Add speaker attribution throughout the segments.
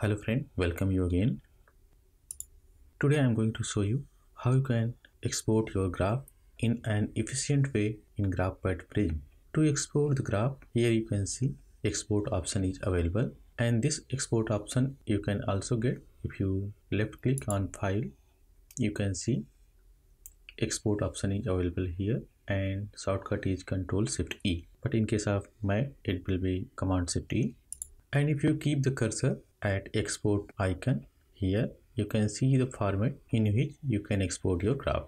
Speaker 1: Hello friend, welcome you again. Today I am going to show you how you can export your graph in an efficient way in GraphPad Prism. To export the graph, here you can see export option is available. And this export option you can also get if you left click on file. You can see export option is available here and shortcut is control shift E. But in case of Mac it will be command shift E. And if you keep the cursor at export icon here. You can see the format in which you can export your graph.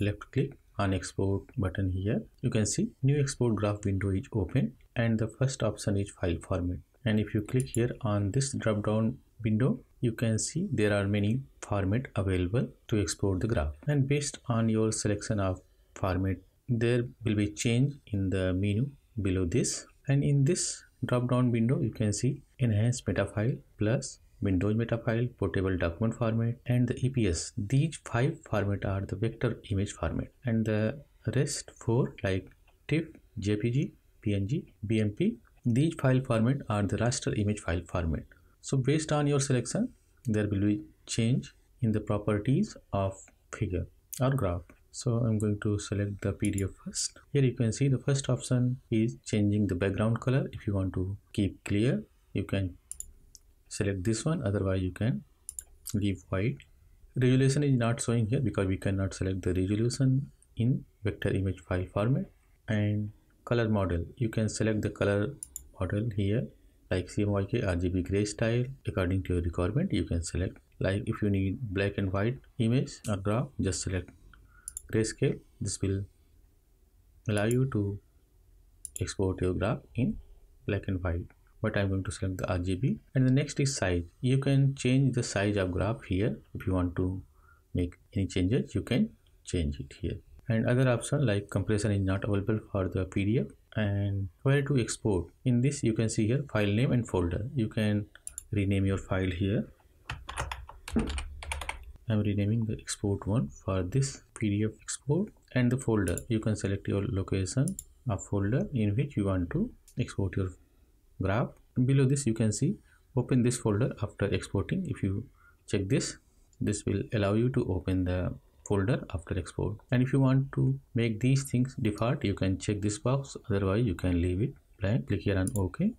Speaker 1: Left click on export button here. You can see new export graph window is open and the first option is file format. And if you click here on this drop down window you can see there are many format available to export the graph. And based on your selection of format there will be change in the menu below this. And in this drop down window you can see enhanced meta file plus windows meta file portable document format and the eps these five format are the vector image format and the rest four like tiff jpg png bmp these file format are the raster image file format. So based on your selection there will be change in the properties of figure or graph so i'm going to select the pdf first. Here you can see the first option is changing the background color. If you want to keep clear you can select this one. Otherwise you can leave white. Resolution is not showing here because we cannot select the resolution in vector image file format. And color model. You can select the color model here like CMYK RGB gray style. According to your requirement you can select. Like if you need black and white image or graph just select grayscale this will allow you to export your graph in black and white. But I'm going to select the RGB and the next is size. You can change the size of graph here. If you want to make any changes you can change it here. And other option like compression is not available for the PDF and where to export? In this you can see here file name and folder. You can rename your file here. I'm renaming the export one for this PDF export and the folder. You can select your location of folder in which you want to export your graph. Below this you can see open this folder after exporting. If you check this this will allow you to open the folder after export. And if you want to make these things default you can check this box. Otherwise you can leave it blank. Click here on ok.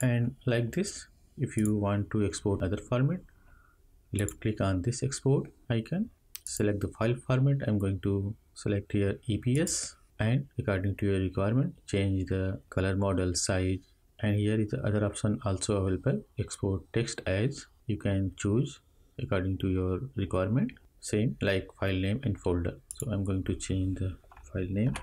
Speaker 1: And like this if you want to export other format left click on this export icon select the file format. I'm going to select here eps and according to your requirement change the color model size. And here is the other option also available export text as you can choose according to your requirement. Same like file name and folder. So i'm going to change the file name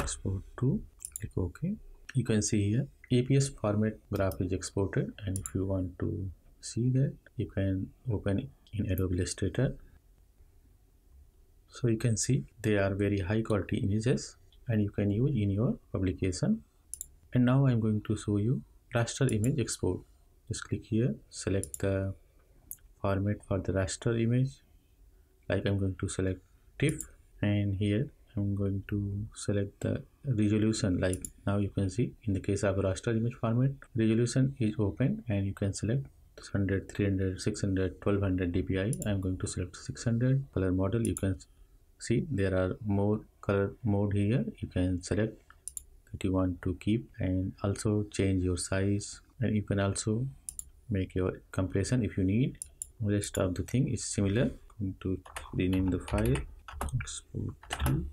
Speaker 1: export to click ok. You can see here eps format graph is exported. And if you want to see that you can open in adobe illustrator so you can see they are very high quality images and you can use in your publication and now i'm going to show you raster image export. Just click here select the format for the raster image. Like i'm going to select tiff and here i'm going to select the resolution. Like now you can see in the case of raster image format resolution is open and you can select 100 300 600 1200 dpi i'm going to select 600 color model you can see there are more color mode here. You can select that you want to keep and also change your size. And you can also make your compression if you need. Rest of the thing is similar. Going to rename the file. Export 3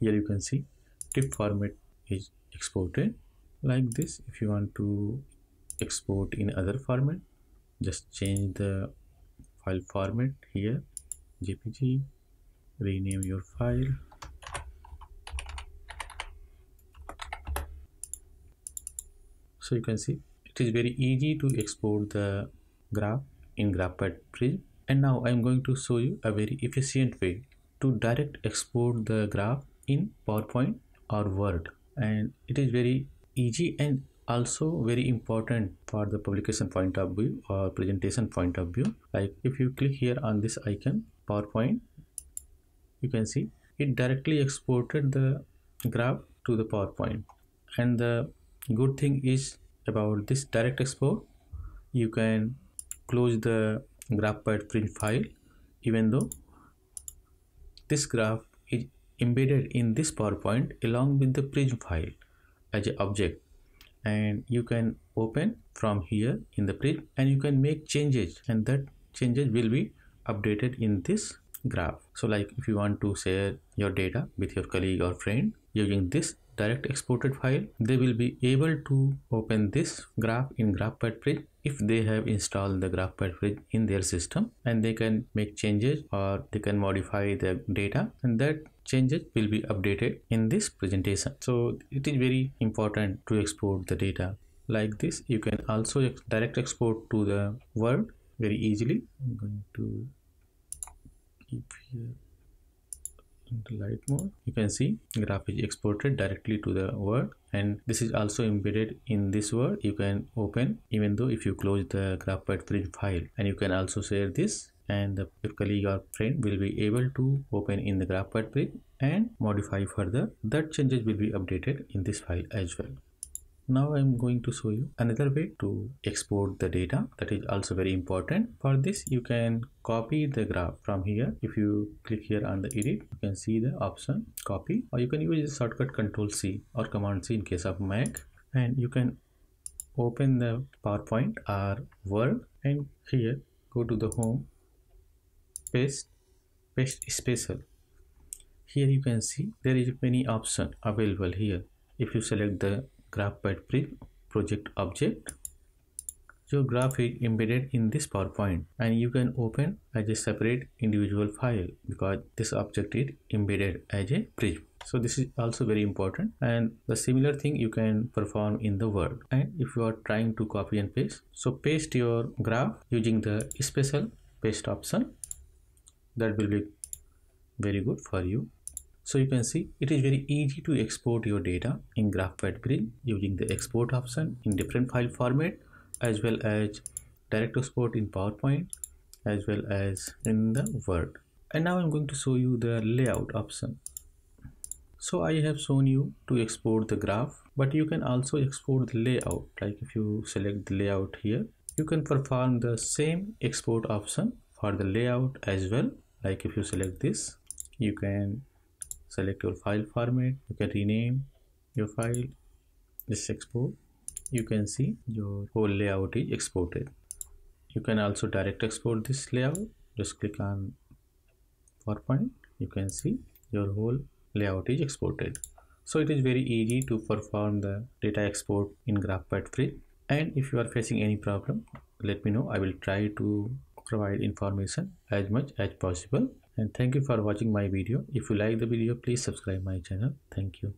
Speaker 1: here you can see tiff format is exported like this. If you want to export in other format just change the file format here. Jpg rename your file. So you can see it is very easy to export the graph in graphpad prism and now i'm going to show you a very efficient way to direct export the graph in powerpoint or word. And it is very easy and also very important for the publication point of view or presentation point of view. Like if you click here on this icon powerpoint you can see. It directly exported the graph to the powerpoint. And the good thing is about this direct export you can close the graphpad prism file even though this graph is embedded in this PowerPoint along with the prism file as an object. And you can open from here in the prism and you can make changes and that changes will be updated in this graph. So like if you want to share your data with your colleague or friend using this direct exported file they will be able to open this graph in graphpad Prism if they have installed the graphpad Prism in their system and they can make changes or they can modify the data and that changes will be updated in this presentation. So it is very important to export the data. Like this you can also direct export to the word very easily. I'm going to into light mode you can see graph is exported directly to the word and this is also embedded in this word you can open even though if you close the graphpad file. And you can also share this. And the, your colleague or friend will be able to open in the graphpad and modify further. That changes will be updated in this file as well now i'm going to show you another way to export the data. That is also very important. For this you can copy the graph from here. If you click here on the edit you can see the option copy. Or you can use the shortcut control c or command c in case of mac. And you can open the powerpoint or word. And here go to the home. Paste paste special. Here you can see there is many option available here. If you select the graphpad project object your graph is embedded in this PowerPoint and you can open as a separate individual file because this object is embedded as a prism. So this is also very important and the similar thing you can perform in the Word and if you are trying to copy and paste. So paste your graph using the special paste option that will be very good for you so you can see it is very easy to export your data in GraphPad Prism using the export option in different file format as well as direct export in PowerPoint as well as in the Word. And now I'm going to show you the layout option. So I have shown you to export the graph, but you can also export the layout. Like if you select the layout here, you can perform the same export option for the layout as well. Like if you select this, you can select your file format. You can rename your file. Just export. You can see your whole layout is exported. You can also direct export this layout. Just click on PowerPoint. You can see your whole layout is exported. So it is very easy to perform the data export in GraphPad Prism and if you are facing any problem let me know. I will try to provide information as much as possible and thank you for watching my video. If you like the video please subscribe my channel. Thank you